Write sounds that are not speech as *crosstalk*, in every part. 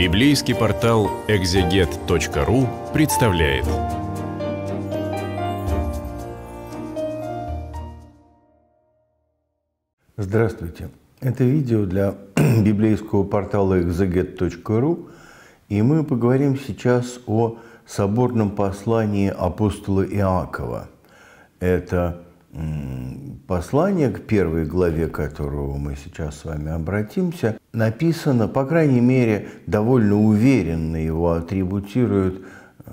Библейский портал экзегет.ру представляет. Здравствуйте. Это видео для *clears throat* библейского портала exeget.ru, и мы поговорим сейчас о соборном послании апостола Иакова. Это послание, к первой главе которого мы сейчас с вами обратимся, написано, по крайней мере, довольно уверенно его атрибутируют э,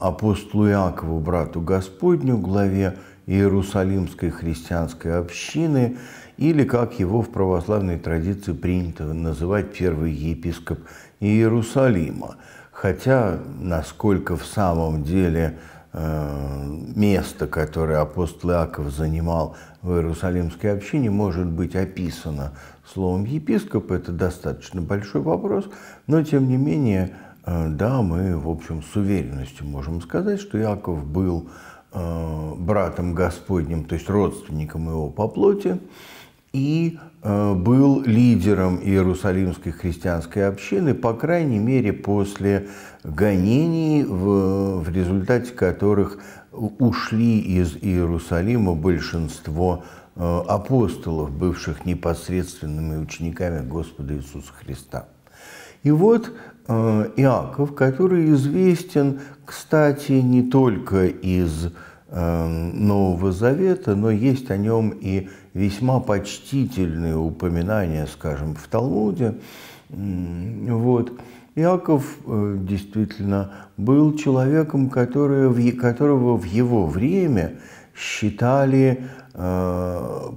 апостолу Иакову, брату Господню, главе Иерусалимской христианской общины, или, как его в православной традиции принято называть, первый епископ Иерусалима. Хотя, насколько в самом деле Э, место, которое апостол Иаков занимал в Иерусалимской общине, может быть описано словом епископ. Это достаточно большой вопрос, но тем не менее, э, да, мы, в общем, с уверенностью можем сказать, что Иаков был э, братом Господним, то есть родственником его по плоти, и Э, был лидером Иерусалимской христианской общины, по крайней мере, после гонений, в, в результате которых ушли из Иерусалима большинство апостолов, бывших непосредственными учениками Господа Иисуса Христа. И вот э, Иаков, который известен, кстати, не только из Нового Завета, но есть о нем и весьма почтительные упоминания, скажем, в Талмуде. Вот. Иаков э, действительно был человеком, которого в его время считали э,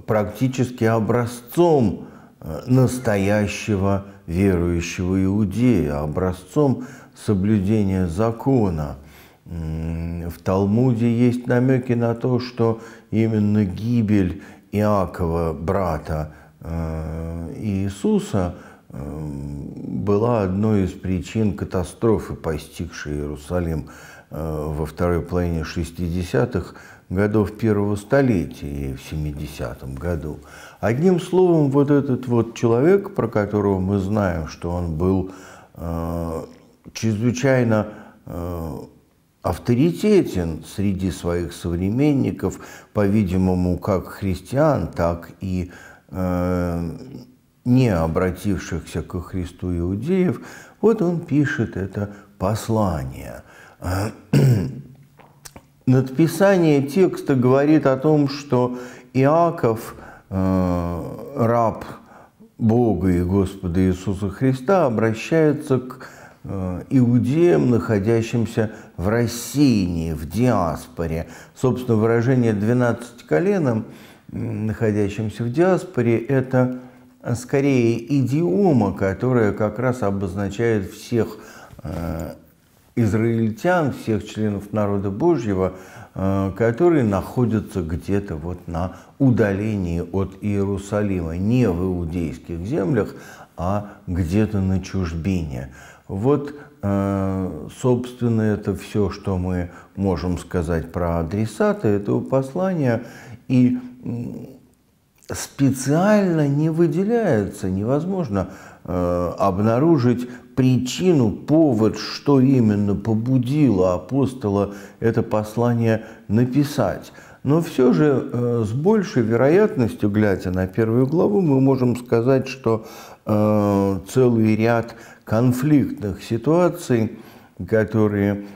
практически образцом э, настоящего верующего иудея, образцом соблюдения закона. В Талмуде есть намеки на то, что именно гибель Иакова, брата э, Иисуса, э, была одной из причин катастрофы, постигшей Иерусалим э, во второй половине 60-х годов первого столетия и в 70-м году. Одним словом, вот этот вот человек, про которого мы знаем, что он был чрезвычайно авторитетен среди своих современников, по-видимому, как христиан, так и э, не обратившихся ко Христу иудеев, вот он пишет это послание. *clears throat* Надписание текста говорит о том, что Иаков, э, раб Бога и Господа Иисуса Христа, обращается к Э, иудеям, находящимся в рассеянии, в диаспоре. Собственно, выражение «12 коленам», находящимся в диаспоре, это скорее идиома, которая как раз обозначает всех э, израильтян, всех членов народа Божьего, э, которые находятся где-то вот на удалении от Иерусалима, не в иудейских землях, а где-то на чужбине. Вот, э, собственно, это все, что мы можем сказать про адресата этого послания. И специально не выделяется, невозможно обнаружить причину, повод, что именно побудило апостола это послание написать. Но все же э, с большей вероятностью, глядя на первую главу, мы можем сказать, что целый ряд конфликтных ситуаций, которые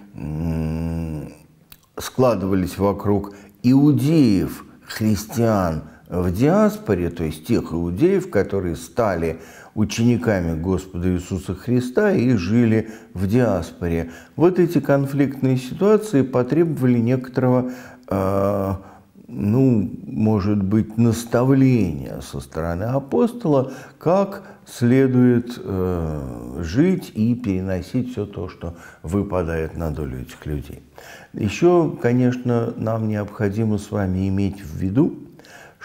складывались вокруг иудеев, христиан в диаспоре, то есть тех иудеев, которые стали учениками Господа Иисуса Христа и жили в диаспоре. Вот эти конфликтные ситуации потребовали некоторого э, ну, может быть, наставление со стороны апостола, как следует э, жить и переносить все то, что выпадает на долю этих людей. Еще, конечно, нам необходимо с вами иметь в виду,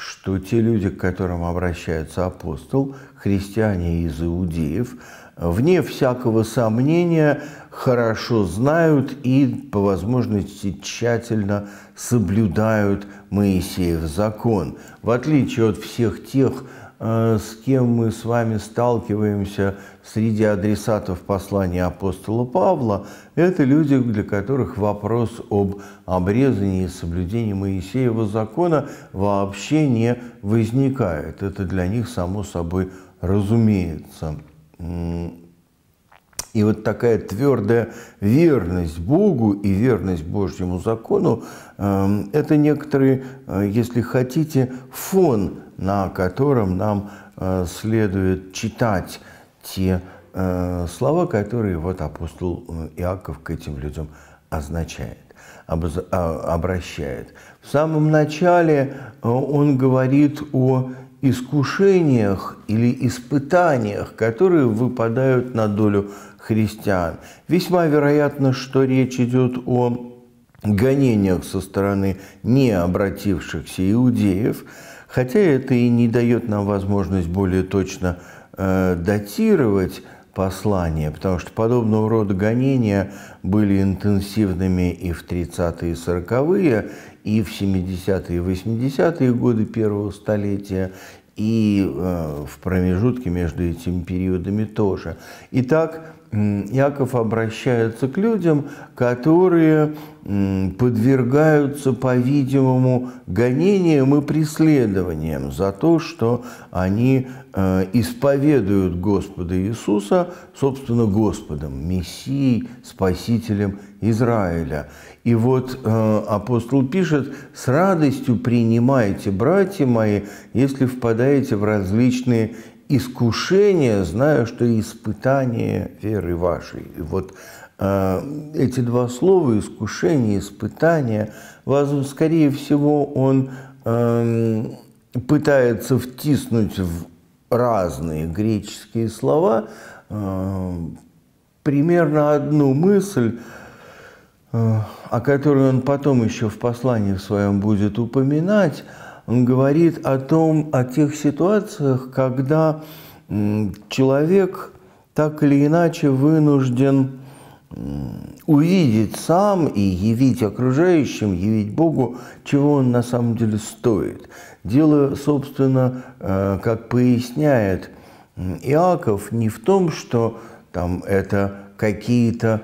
что те люди, к которым обращается апостол, христиане из иудеев, вне всякого сомнения, хорошо знают и по возможности тщательно соблюдают Моисеев закон. В отличие от всех тех с кем мы с вами сталкиваемся среди адресатов послания апостола Павла, это люди, для которых вопрос об обрезании и соблюдении Моисеева закона вообще не возникает. Это для них само собой разумеется. И вот такая твердая верность Богу и верность Божьему закону эм, – это некоторый, э, если хотите, фон, на котором нам э, следует читать те э, слова, которые вот апостол Иаков к этим людям означает, а, обращает. В самом начале он говорит о искушениях или испытаниях, которые выпадают на долю христиан. Весьма вероятно, что речь идет о гонениях со стороны не обратившихся иудеев, хотя это и не дает нам возможность более точно э, датировать послание, потому что подобного рода гонения были интенсивными и в 30-е и 40-е, и в 70-е и 80-е годы первого столетия, и э, в промежутке между этими периодами тоже. Итак, Яков обращается к людям, которые подвергаются, по-видимому, гонениям и преследованиям за то, что они э, исповедуют Господа Иисуса, собственно, Господом, Мессией, Спасителем Израиля. И вот э, апостол пишет, «С радостью принимайте, братья мои, если впадаете в различные искушение, знаю, что испытание веры вашей. И вот э, эти два слова, искушение, испытание, скорее всего, он э, пытается втиснуть в разные греческие слова э, примерно одну мысль, э, о которой он потом еще в послании в своем будет упоминать – он говорит о том, о тех ситуациях, когда человек так или иначе вынужден увидеть сам и явить окружающим, явить Богу, чего он на самом деле стоит. Дело, собственно, э, как поясняет Иаков, не в том, что там это какие-то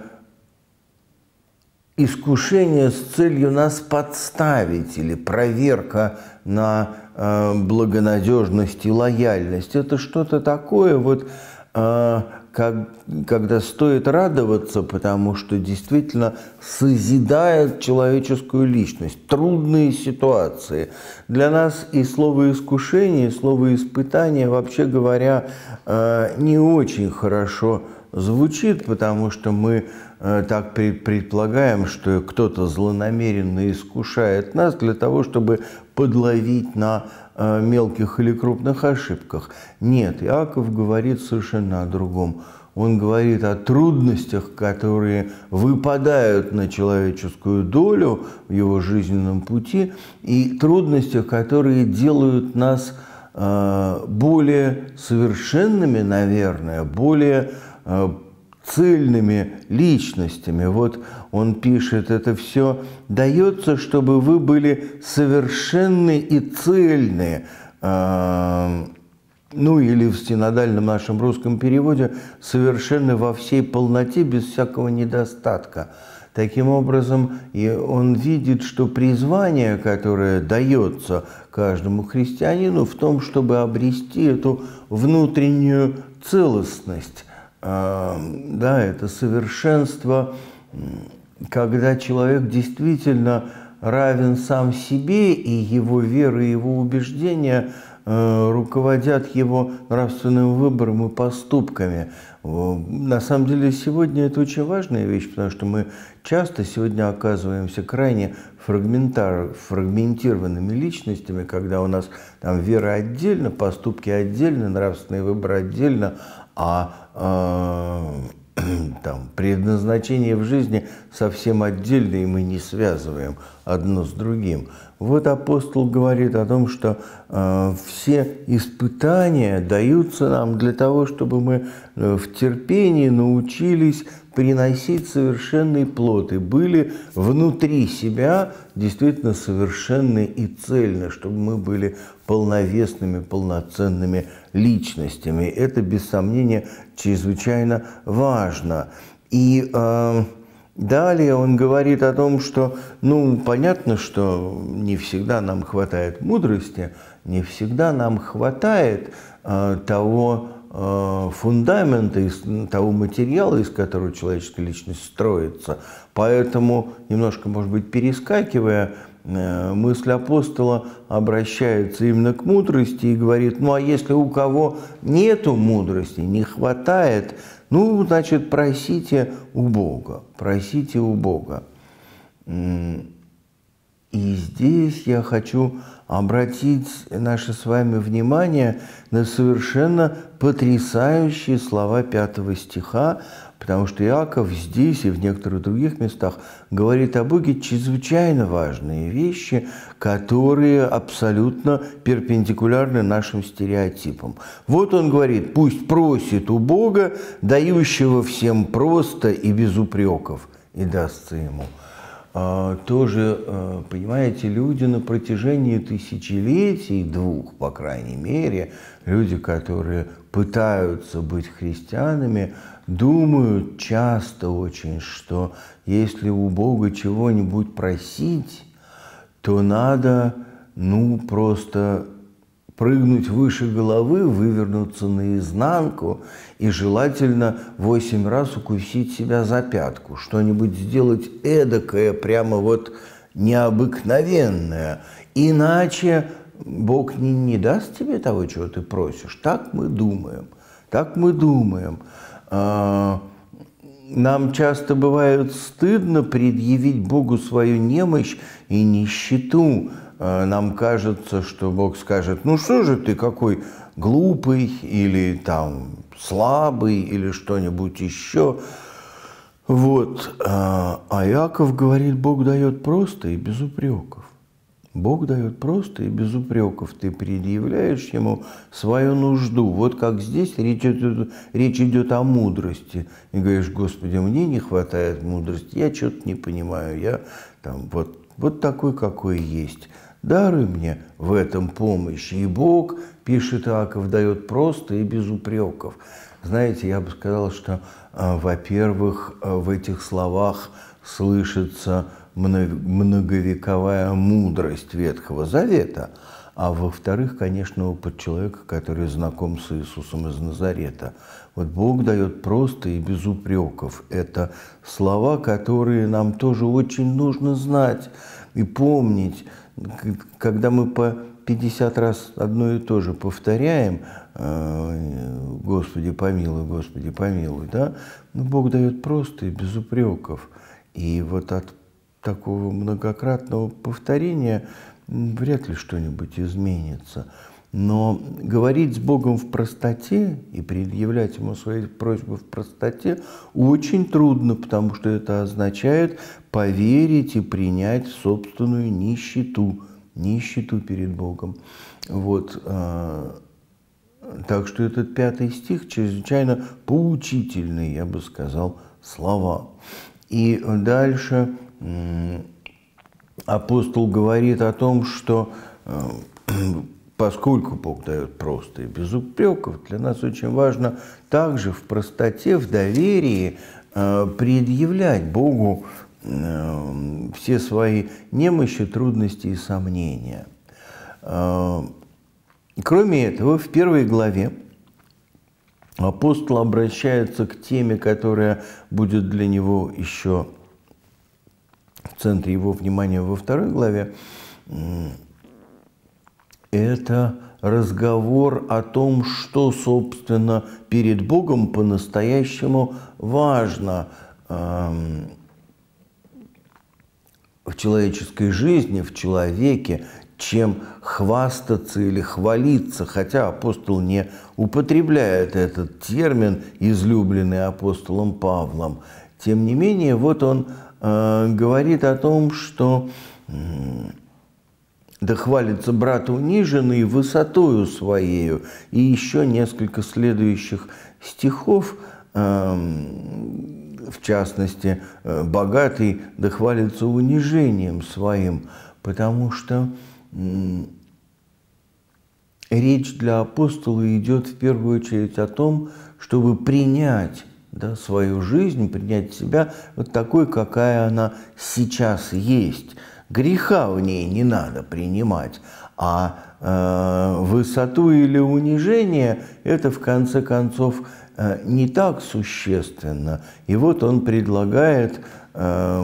искушения с целью нас подставить или проверка на э, благонадежность и лояльность. Это что-то такое, вот, э, как, когда стоит радоваться, потому что действительно созидает человеческую личность. Трудные ситуации. Для нас и слово «искушение», и слово «испытание», вообще говоря, э, не очень хорошо звучит, потому что мы Э, так предполагаем, что кто-то злонамеренно искушает нас для того, чтобы подловить на э, мелких или крупных ошибках. Нет, Иаков говорит совершенно о другом. Он говорит о трудностях, которые выпадают на человеческую долю в его жизненном пути, и трудностях, которые делают нас э, более совершенными, наверное, более цельными личностями. Вот он пишет, это все дается, чтобы вы были совершенны и цельны. А, ну или в синодальном нашем русском переводе совершенны во всей полноте, без всякого недостатка. Таким образом, он видит, что призвание, которое дается каждому христианину, в том, чтобы обрести эту внутреннюю целостность, да, это совершенство, когда человек действительно равен сам себе, и его вера и его убеждения э, руководят его нравственным выбором и поступками. На самом деле сегодня это очень важная вещь, потому что мы часто сегодня оказываемся крайне фрагментар, фрагментированными личностями, когда у нас там вера отдельно, поступки отдельно, нравственный выбор отдельно, а *clears throat* там предназначение в жизни совсем отдельно, и мы не связываем одно с другим. Вот апостол говорит о том, что э, все испытания даются нам для того, чтобы мы э, в терпении научились приносить совершенный плод и были внутри себя действительно совершенны и цельны, чтобы мы были полновесными, полноценными личностями. Это, без сомнения, чрезвычайно важно. И э, Далее он говорит о том, что, ну, понятно, что не всегда нам хватает мудрости, не всегда нам хватает э, того э, фундамента, из, того материала, из которого человеческая личность строится. Поэтому, немножко, может быть, перескакивая, мысль апостола обращается именно к мудрости и говорит, ну, а если у кого нету мудрости, не хватает, ну, значит, просите у Бога, просите у Бога. И здесь я хочу обратить наше с вами внимание на совершенно потрясающие слова пятого стиха, потому что Иаков здесь и в некоторых других местах говорит о Боге чрезвычайно важные вещи, которые абсолютно перпендикулярны нашим стереотипам. Вот он говорит, пусть просит у Бога, дающего всем просто и без упреков, и дастся ему. А, тоже, а, понимаете, люди на протяжении тысячелетий, двух, по крайней мере, люди, которые пытаются быть христианами, думают часто очень, что если у Бога чего-нибудь просить, то надо, ну, просто прыгнуть выше головы, вывернуться наизнанку и желательно восемь раз укусить себя за пятку, что-нибудь сделать эдакое, прямо вот необыкновенное. Иначе Бог не, не даст тебе того, чего ты просишь. Так мы думаем. Так мы думаем. А, нам часто бывает стыдно предъявить Богу свою немощь и нищету. А, нам кажется, что Бог скажет, ну что же ты какой глупый или там слабый или что-нибудь еще. Вот. А, а Яков говорит, Бог дает просто и без упреков. Бог дает просто и без упреков. Ты предъявляешь ему свою нужду. Вот как здесь речь идет, речь идет о мудрости. И говоришь, Господи, мне не хватает мудрости, я что-то не понимаю, я там вот, вот такой, какой есть. Даруй мне в этом помощь. И Бог, пишет Иаков, дает просто и без упреков. Знаете, я бы сказал, что, а, во-первых, а, в этих словах слышится многовековая мудрость Ветхого Завета, а во-вторых, конечно, опыт человека, который знаком с Иисусом из Назарета. Вот Бог дает просто и без упреков. Это слова, которые нам тоже очень нужно знать и помнить. Когда мы по 50 раз одно и то же повторяем, э, Господи помилуй, Господи помилуй, да, но ну, Бог дает просто и без упреков. И вот от такого многократного повторения вряд ли что-нибудь изменится. Но говорить с Богом в простоте и предъявлять Ему свои просьбы в простоте очень трудно, потому что это означает поверить и принять собственную нищету, нищету перед Богом. Вот. А, так что этот пятый стих чрезвычайно поучительный, я бы сказал, слова. И дальше апостол говорит о том, что э, *clears throat* поскольку Бог дает просто и без упреков, для нас очень важно также в простоте, в доверии э, предъявлять Богу э, все свои немощи, трудности и сомнения. Кроме этого, в первой главе апостол обращается к теме, которая будет для него еще в центре его внимания во второй главе, это разговор о том, что, собственно, перед Богом по-настоящему важно в человеческой жизни, в человеке, чем хвастаться или хвалиться, хотя апостол не употребляет этот термин, излюбленный апостолом Павлом. Тем не менее, вот он говорит о том, что э, да хвалится брат униженный высотою своею. И еще несколько следующих стихов, э, в частности, э, богатый да хвалится унижением своим, потому что речь для апостола идет в первую очередь о том, чтобы принять да, свою жизнь, принять себя вот такой, какая она сейчас есть. Греха в ней не надо принимать, а э, высоту или унижение – это в конце концов э, не так существенно. И вот он предлагает, э,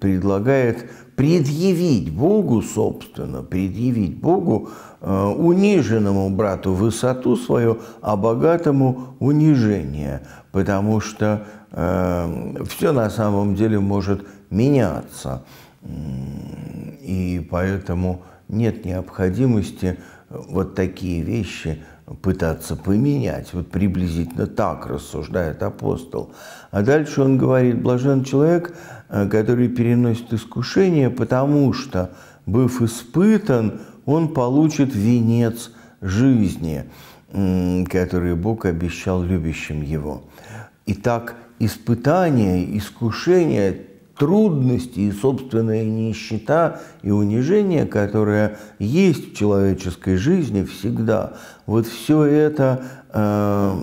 предлагает предъявить Богу, собственно, предъявить Богу э, униженному брату высоту свою, а богатому унижение, потому что э, все на самом деле может меняться. И поэтому нет необходимости вот такие вещи пытаться поменять. Вот приблизительно так рассуждает апостол. А дальше он говорит, блажен человек, э, который переносит искушение, потому что, быв испытан, он получит венец жизни, который Бог обещал любящим его. Итак, испытание, искушение трудности и собственная нищета и унижение, которое есть в человеческой жизни всегда, вот все это э,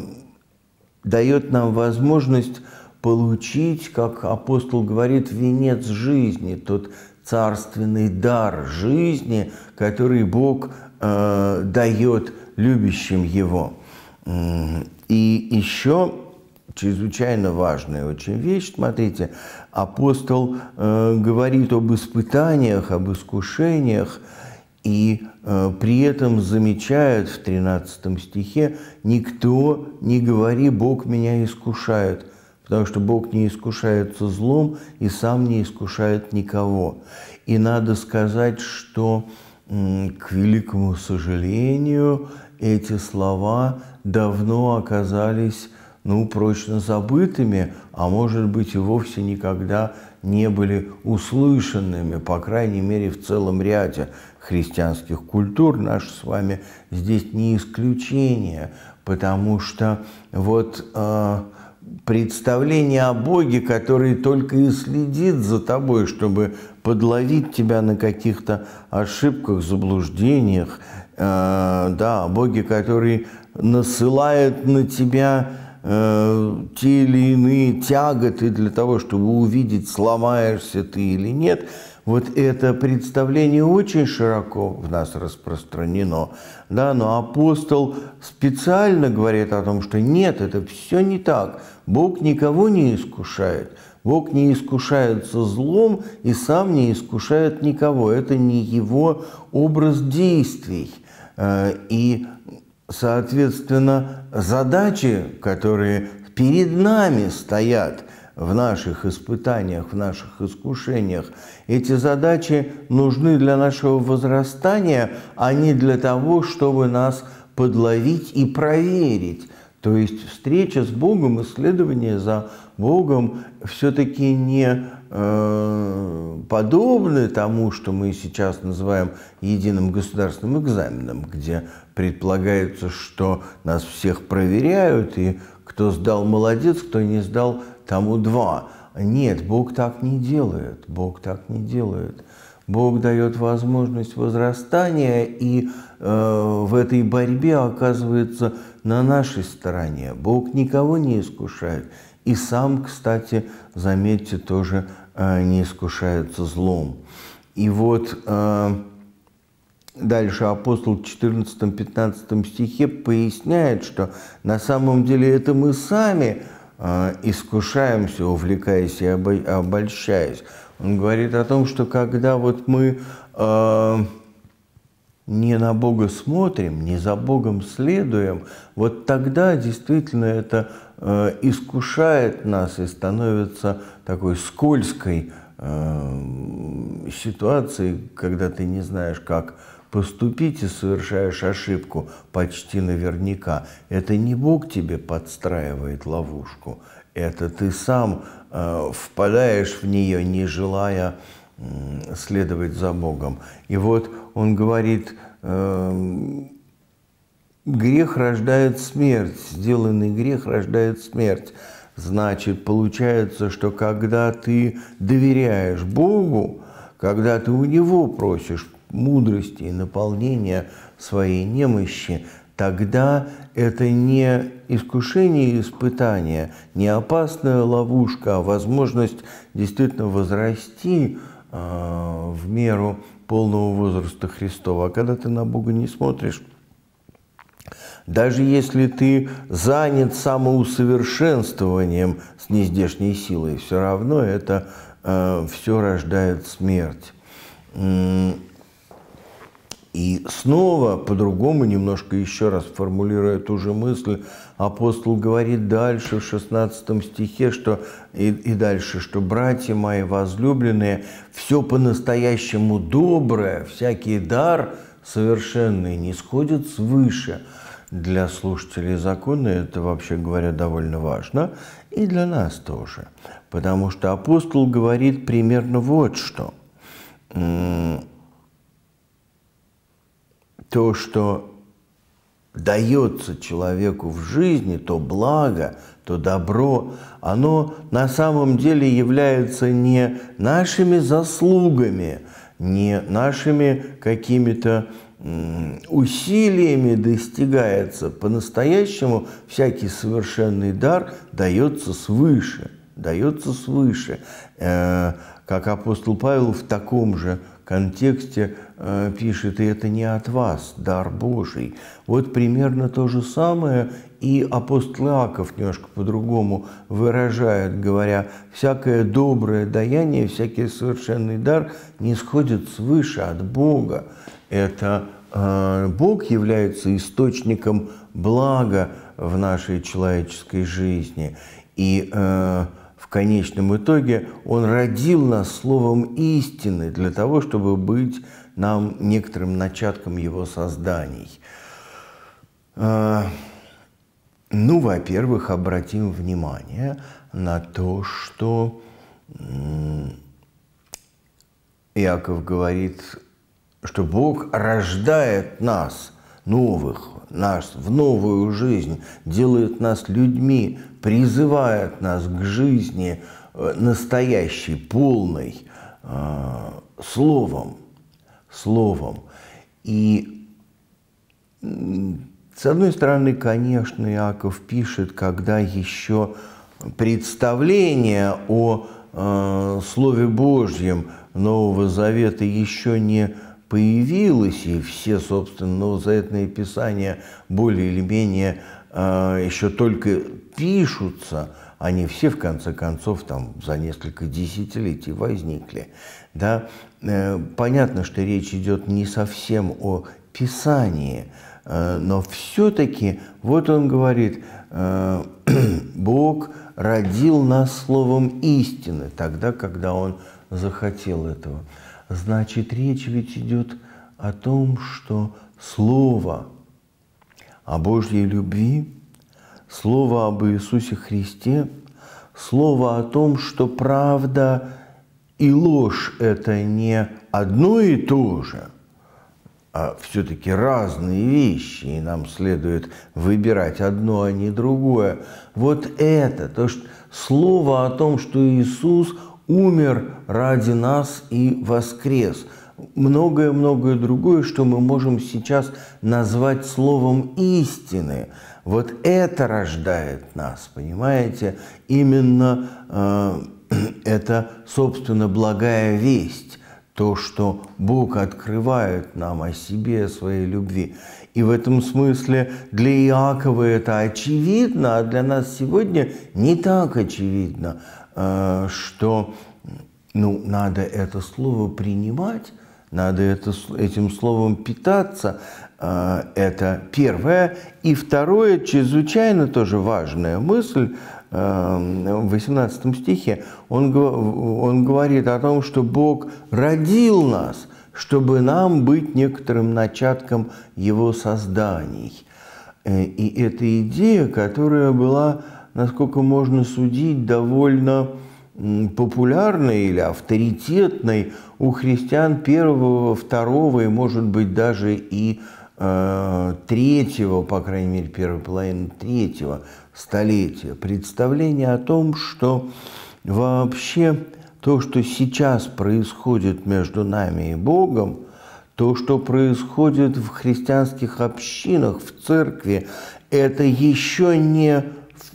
дает нам возможность получить, как апостол говорит, венец жизни, тот царственный дар жизни, который Бог э, дает любящим его. И еще чрезвычайно важная очень вещь. Смотрите, апостол э, говорит об испытаниях, об искушениях, и э, при этом замечает в 13 стихе, «Никто не говори, Бог меня искушает», потому что Бог не искушается злом и сам не искушает никого. И надо сказать, что, к великому сожалению, эти слова давно оказались ну, прочно забытыми, а может быть и вовсе никогда не были услышанными, по крайней мере, в целом ряде христианских культур. Наш с вами здесь не исключение, потому что вот э, представление о Боге, который только и следит за тобой, чтобы подловить тебя на каких-то ошибках, заблуждениях, э, да, о Боге, который насылает на тебя Э, те или иные тяготы для того, чтобы увидеть, сломаешься ты или нет, вот это представление очень широко в нас распространено. Да, но апостол специально говорит о том, что нет, это все не так. Бог никого не искушает. Бог не искушается злом и сам не искушает никого. Это не его образ действий. Э, и Соответственно, задачи, которые перед нами стоят в наших испытаниях, в наших искушениях, эти задачи нужны для нашего возрастания, а не для того, чтобы нас подловить и проверить. То есть встреча с Богом, исследование за Богом все-таки не э, подобны тому, что мы сейчас называем единым государственным экзаменом, где предполагается, что нас всех проверяют, и кто сдал молодец, кто не сдал, тому два. Нет, Бог так не делает. Бог так не делает. Бог дает возможность возрастания, и э, в этой борьбе оказывается на нашей стороне. Бог никого не искушает. И сам, кстати, заметьте, тоже э, не искушается злом. И вот э, Дальше апостол в 14-15 стихе поясняет, что на самом деле это мы сами э, искушаемся, увлекаясь и обольщаясь. Он говорит о том, что когда вот мы э, не на Бога смотрим, не за Богом следуем, вот тогда действительно это э, искушает нас и становится такой скользкой э, ситуации, когда ты не знаешь, как поступить и совершаешь ошибку почти наверняка. Это не Бог тебе подстраивает ловушку, это ты сам э, впадаешь в нее, не желая э, следовать за Богом. И вот он говорит, э, грех рождает смерть, сделанный грех рождает смерть. Значит, получается, что когда ты доверяешь Богу, когда ты у Него просишь мудрости и наполнения своей немощи, тогда это не искушение и испытание, не опасная ловушка, а возможность действительно возрасти в меру полного возраста Христова. А когда ты на Бога не смотришь, даже если ты занят самоусовершенствованием с нездешней силой, все равно это э, все рождает смерть. И снова, по-другому, немножко еще раз формулируя ту же мысль, апостол говорит дальше в 16 стихе, что и, и дальше, что «братья мои возлюбленные, все по-настоящему доброе, всякий дар совершенный не сходит свыше». Для слушателей закона это, вообще говоря, довольно важно, и для нас тоже. Потому что апостол говорит примерно вот что – то, что дается человеку в жизни, то благо, то добро, оно на самом деле является не нашими заслугами, не нашими какими-то усилиями достигается. По-настоящему всякий совершенный дар дается свыше, дается свыше. Э, как апостол Павел в таком же контексте э, пишет, и это не от вас, дар Божий. Вот примерно то же самое и апостол Иаков немножко по-другому выражает, говоря, всякое доброе даяние, всякий совершенный дар не сходит свыше от Бога. Это э, Бог является источником блага в нашей человеческой жизни. И э, конечном итоге Он родил нас словом истины для того, чтобы быть нам некоторым начатком Его созданий. А, ну, во-первых, обратим внимание на то, что Иаков говорит, что Бог рождает нас, новых, нас в новую жизнь, делает нас людьми, призывает нас к жизни э, настоящей, полной, э, словом, словом. И с одной стороны, конечно, Иаков пишет, когда еще представление о э, Слове Божьем Нового Завета еще не появилось, и все, собственно, новозаветные писания более или менее еще только пишутся, они все, в конце концов, там за несколько десятилетий возникли. Да? Э, понятно, что речь идет не совсем о Писании, э, но все-таки, вот он говорит, э, *clears throat* Бог родил нас словом истины, тогда, когда Он захотел этого. Значит, речь ведь идет о том, что Слово о Божьей любви, Слово об Иисусе Христе, Слово о том, что правда и ложь – это не одно и то же, а все-таки разные вещи, и нам следует выбирать одно, а не другое. Вот это, то, что слово о том, что Иисус – умер ради нас и воскрес. Многое-многое другое, что мы можем сейчас назвать словом истины. Вот это рождает нас, понимаете? Именно э, *clears throat* это, собственно, благая весть, то, что Бог открывает нам о себе, о своей любви. И в этом смысле для Иакова это очевидно, а для нас сегодня не так очевидно. Э, что ну, надо это слово принимать, надо это, этим словом питаться. Э, это первое. И второе, чрезвычайно тоже важная мысль, э, в 18 стихе он, он говорит о том, что Бог родил нас, чтобы нам быть некоторым начатком Его созданий. Э, и это идея, которая была, насколько можно судить, довольно популярной или авторитетной у христиан первого, второго и, может быть, даже и э, третьего, по крайней мере, первой половины третьего столетия. Представление о том, что вообще то, что сейчас происходит между нами и Богом, то, что происходит в христианских общинах, в церкви, это еще не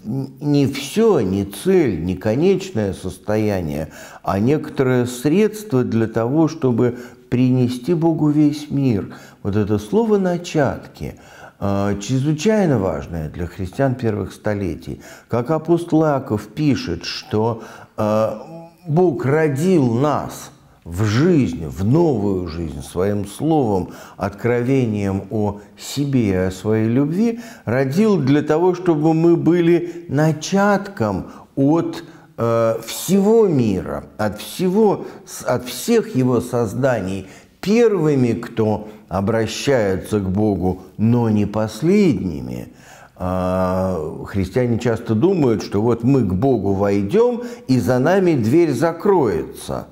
не все, не цель, не конечное состояние, а некоторое средство для того, чтобы принести Богу весь мир. Вот это слово «начатки» а, чрезвычайно важное для христиан первых столетий. Как апостол Иаков пишет, что а, Бог родил нас – в жизнь, в новую жизнь, своим словом, откровением о себе и о своей любви, родил для того, чтобы мы были начатком от э, всего мира, от всего, от всех его созданий, первыми, кто обращается к Богу, но не последними. А, христиане часто думают, что вот мы к Богу войдем, и за нами дверь закроется –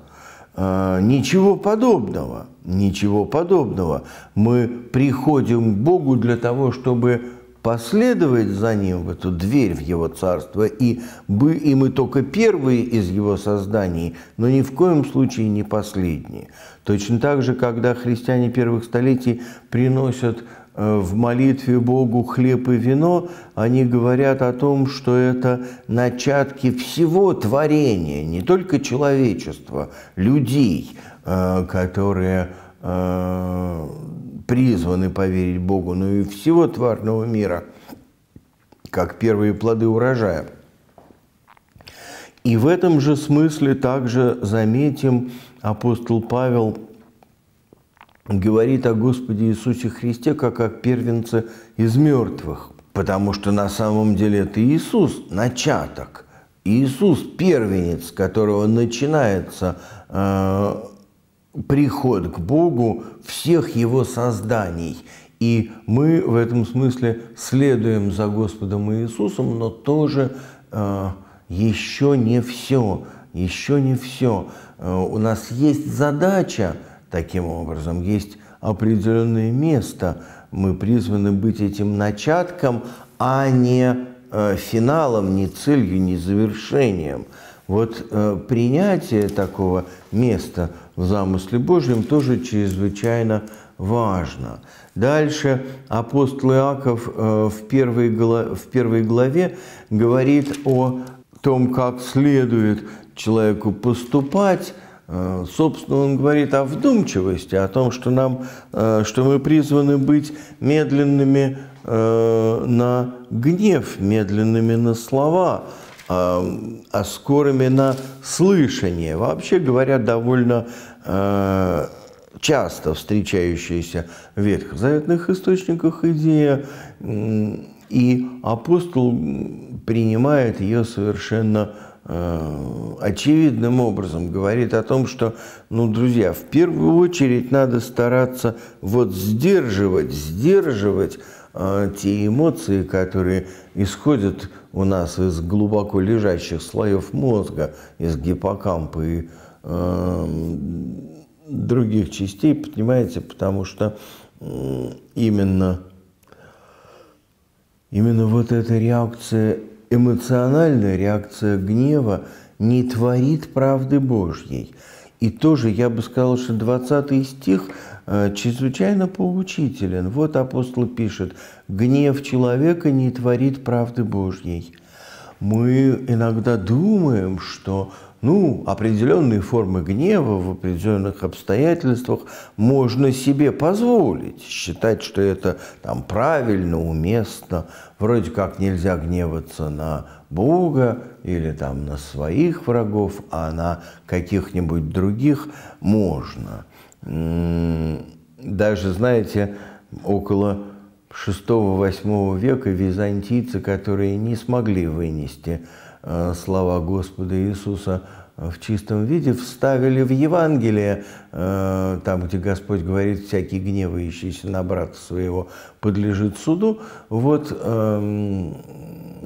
ничего подобного, ничего подобного. Мы приходим к Богу для того, чтобы последовать за Ним в эту дверь в Его Царство, и, бы, и мы только первые из Его созданий, но ни в коем случае не последние. Точно так же, когда христиане первых столетий приносят в молитве Богу хлеб и вино, они говорят о том, что это начатки всего творения, не только человечества, людей, э, которые э, призваны поверить Богу, но и всего тварного мира, как первые плоды урожая. И в этом же смысле также заметим апостол Павел – говорит о Господе Иисусе Христе как о первенце из мертвых, потому что на самом деле это Иисус – начаток. Иисус – первенец, с которого начинается э, приход к Богу всех Его созданий. И мы в этом смысле следуем за Господом Иисусом, но тоже э, еще не все, еще не все. Э, у нас есть задача – Таким образом, есть определенное место. Мы призваны быть этим начатком, а не э, финалом, не целью, не завершением. Вот э, принятие такого места в замысле Божьем тоже чрезвычайно важно. Дальше апостол Иаков э, в, первой в первой главе говорит о том, как следует человеку поступать собственно, он говорит о вдумчивости, о том, что, нам, э, что мы призваны быть медленными э, на гнев, медленными на слова, а скорыми на слышание. Вообще говоря, довольно часто встречающаяся в ветхозаветных источниках идея, и апостол принимает ее совершенно Э, очевидным образом говорит о том, что, ну, друзья, в первую очередь надо стараться вот сдерживать, сдерживать э, те эмоции, которые исходят у нас из глубоко лежащих слоев мозга, из гиппокампа и э, других частей, понимаете, потому что э, именно, именно вот эта реакция эмоциональная реакция гнева не творит правды Божьей. И тоже я бы сказал, что 20 стих э, чрезвычайно поучителен. Вот апостол пишет, «Гнев человека не творит правды Божьей». Мы иногда думаем, что ну, определенные формы гнева в определенных обстоятельствах можно себе позволить, считать, что это там правильно, уместно, вроде как нельзя гневаться на Бога или там на своих врагов, а на каких-нибудь других можно. Даже, знаете, около 6-8 века византийцы, которые не смогли вынести слова Господа Иисуса. В чистом виде, вставили в Евангелие, э, там, где Господь говорит, всякий гневающийся на брата своего подлежит суду, вот эм,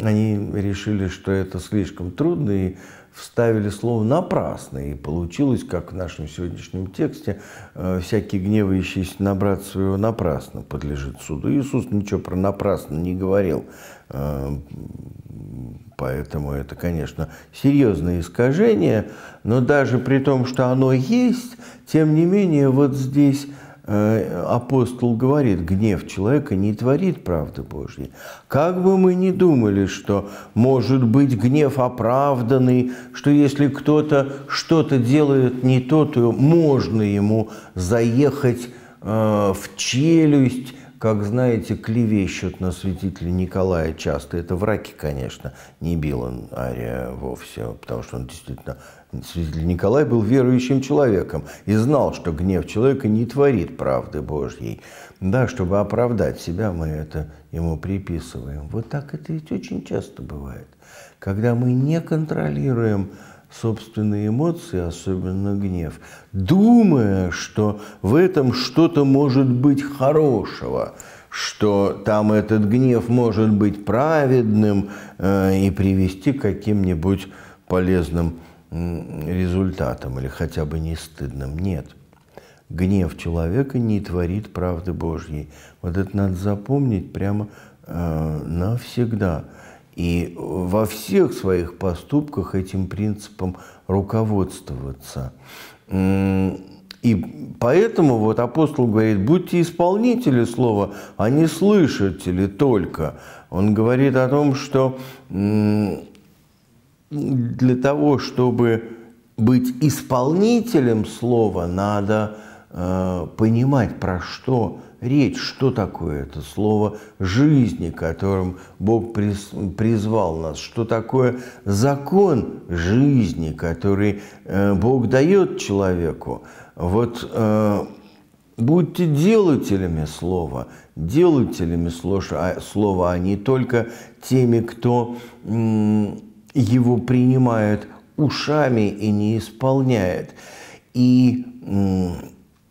они решили, что это слишком трудно, и вставили слово «напрасно», и получилось, как в нашем сегодняшнем тексте, э, «всякий гневающийся на брата своего напрасно подлежит суду». Иисус ничего про «напрасно» не говорил, э, поэтому это, конечно, серьезное искажение, но даже при том, что оно есть, тем не менее, вот здесь Э, апостол говорит, гнев человека не творит правды Божьей. Как бы мы ни думали, что может быть гнев оправданный, что если кто-то что-то делает не то, то можно ему заехать э, в челюсть, как знаете, клевещут на святителя Николая часто. Это враки, конечно, не бил он Ария вовсе, потому что он действительно Святитель Николай был верующим человеком и знал, что гнев человека не творит правды Божьей. Да, чтобы оправдать себя, мы это ему приписываем. Вот так это ведь очень часто бывает. Когда мы не контролируем собственные эмоции, особенно гнев, думая, что в этом что-то может быть хорошего, что там этот гнев может быть праведным э, и привести к каким-нибудь полезным результатом или хотя бы не стыдным. Нет. Гнев человека не творит правды Божьей. Вот это надо запомнить прямо э, навсегда. И во всех своих поступках этим принципом руководствоваться. И поэтому вот апостол говорит, будьте исполнители слова, а не слышатели только. Он говорит о том, что для того, чтобы быть исполнителем слова, надо э, понимать, про что речь, что такое это слово жизни, которым Бог приз, призвал нас, что такое закон жизни, который э, Бог дает человеку. Вот э, будьте делателями слова, делателями слова, слова а не только теми, кто его принимает ушами и не исполняет. И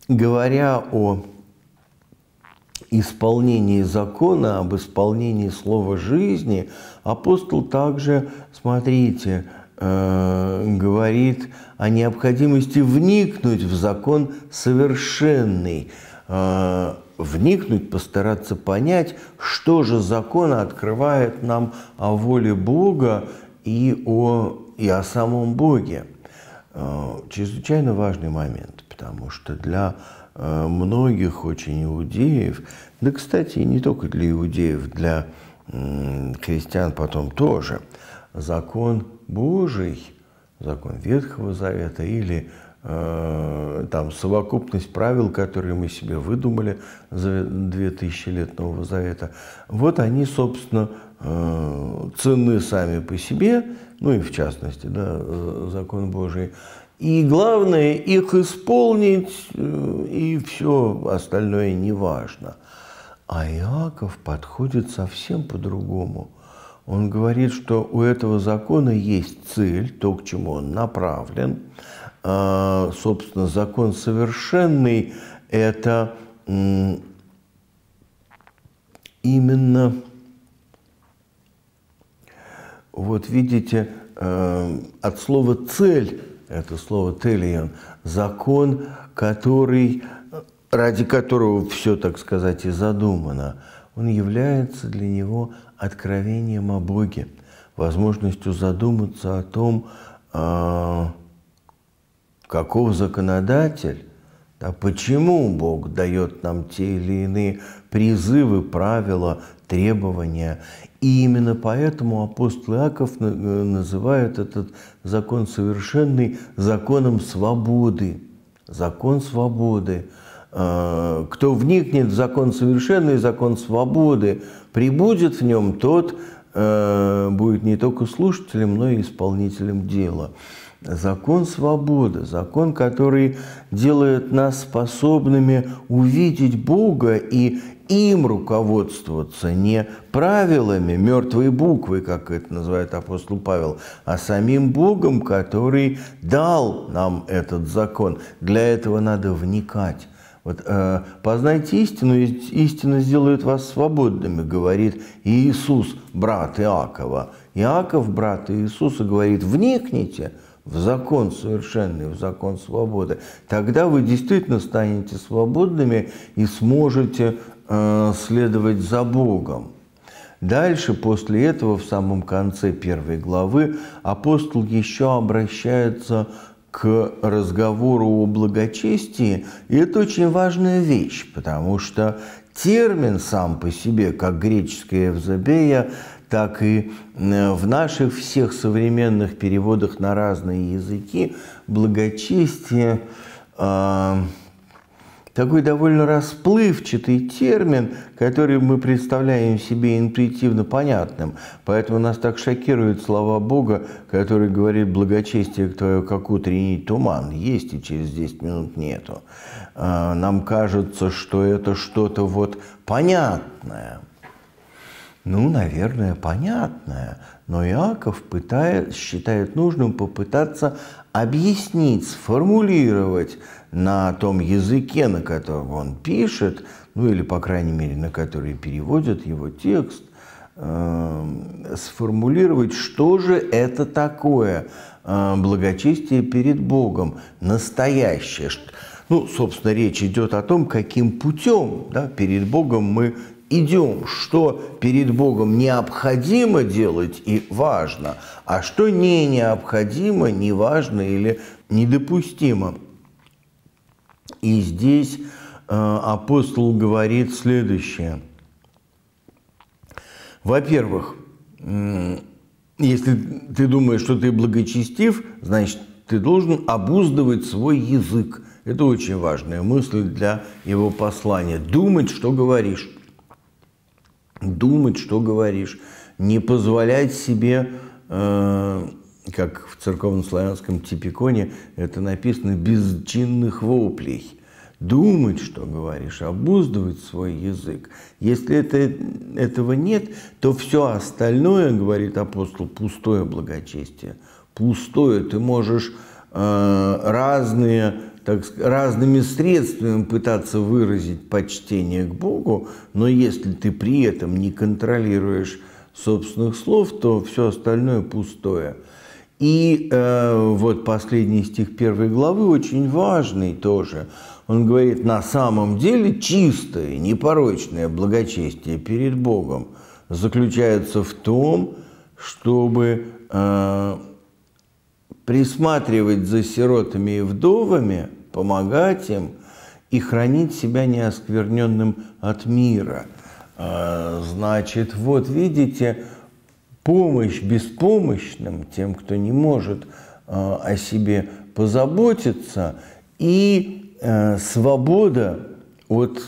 говоря о исполнении закона, об исполнении слова жизни, апостол также, смотрите, э, говорит о необходимости вникнуть в закон совершенный, э, вникнуть, постараться понять, что же закон открывает нам о воле Бога и о, и о самом Боге. Э, чрезвычайно важный момент, потому что для многих очень иудеев, да, кстати, не только для иудеев, для христиан потом тоже, закон Божий, закон Ветхого Завета или э, там совокупность правил, которые мы себе выдумали за 2000 лет Нового Завета, вот они, собственно, Э, ценны сами по себе, ну и в частности, да, э, закон Божий. И главное их исполнить, э, и все остальное не важно. А Иаков подходит совсем по-другому. Он говорит, что у этого закона есть цель, то, к чему он направлен. А, собственно, закон совершенный – это именно вот видите, э, от слова «цель», это слово «телион», закон, который, ради которого все, так сказать, и задумано, он является для него откровением о Боге, возможностью задуматься о том, э, каков законодатель, да, почему Бог дает нам те или иные призывы, правила, требования. И именно поэтому апостол Иаков э, называет этот закон совершенный законом свободы. Закон свободы. А, кто вникнет в закон совершенный, закон свободы, прибудет в нем, тот э, будет не только слушателем, но и исполнителем дела. Закон свободы, закон, который делает нас способными увидеть Бога и им руководствоваться, не правилами, мертвой буквой, как это называет апостол Павел, а самим Богом, который дал нам этот закон. Для этого надо вникать. Вот, э, познайте истину, и истина сделает вас свободными, говорит Иисус, брат Иакова. Иаков, брат Иисуса, говорит, вникните в закон совершенный, в закон свободы. Тогда вы действительно станете свободными и сможете э, следовать за Богом. Дальше, после этого, в самом конце первой главы, апостол еще обращается к разговору о благочестии, и это очень важная вещь, потому что термин сам по себе, как греческая «евзобея», так и э, в наших всех современных переводах на разные языки благочестие э, такой довольно расплывчатый термин, который мы представляем себе интуитивно понятным. Поэтому нас так шокируют слова Бога, который говорит «благочестие твое, как утренний туман, есть и через 10 минут нету». А, нам кажется, что это что-то вот понятное. Ну, наверное, понятное. Но Иаков пытает, считает нужным попытаться объяснить, сформулировать на том языке, на котором он пишет, ну или, по крайней мере, на который переводят его текст, э, сформулировать, что же это такое э, благочестие перед Богом, настоящее. Ну, собственно, речь идет о том, каким путем да, перед Богом мы идем, что перед Богом необходимо делать и важно, а что не необходимо, не важно или недопустимо. И здесь э, апостол говорит следующее. Во-первых, если ты думаешь, что ты благочестив, значит, ты должен обуздывать свой язык. Это очень важная мысль для его послания. Думать, что говоришь. Думать, что говоришь. Не позволять себе э, как в церковно-славянском типиконе это написано, безчинных воплей. Думать, что говоришь, обуздывать свой язык. Если это, этого нет, то все остальное, говорит апостол, пустое благочестие. Пустое. Ты можешь э, разные, так, разными средствами пытаться выразить почтение к Богу, но если ты при этом не контролируешь собственных слов, то все остальное пустое. И э, вот последний стих первой главы очень важный тоже. Он говорит, на самом деле чистое, непорочное благочестие перед Богом заключается в том, чтобы э, присматривать за сиротами и вдовами, помогать им и хранить себя неоскверненным от мира. Э, значит, вот видите, помощь беспомощным, тем, кто не может э, о себе позаботиться, и э, свобода от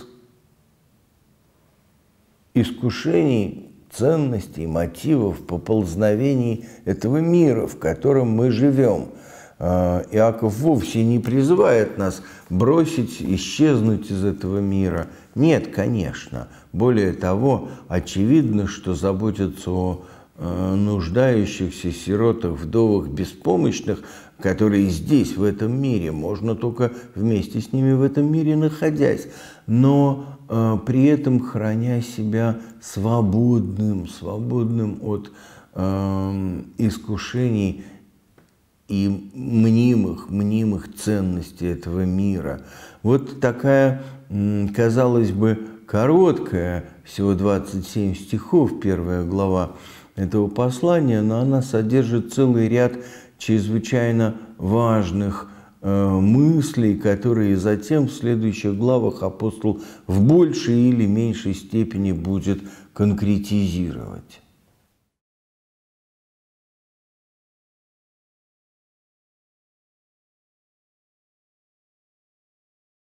искушений, ценностей, мотивов, поползновений этого мира, в котором мы живем. Э, Иаков вовсе не призывает нас бросить, исчезнуть из этого мира. Нет, конечно. Более того, очевидно, что заботиться о Э, нуждающихся, сиротах, вдовах, беспомощных, которые здесь, в этом мире, можно только вместе с ними в этом мире находясь, но э, при этом храня себя свободным, свободным от э, искушений и мнимых, мнимых ценностей этого мира. Вот такая, казалось бы, короткая, всего 27 стихов, первая глава, этого послания, но она содержит целый ряд чрезвычайно важных э, мыслей, которые затем в следующих главах апостол в большей или меньшей степени будет конкретизировать.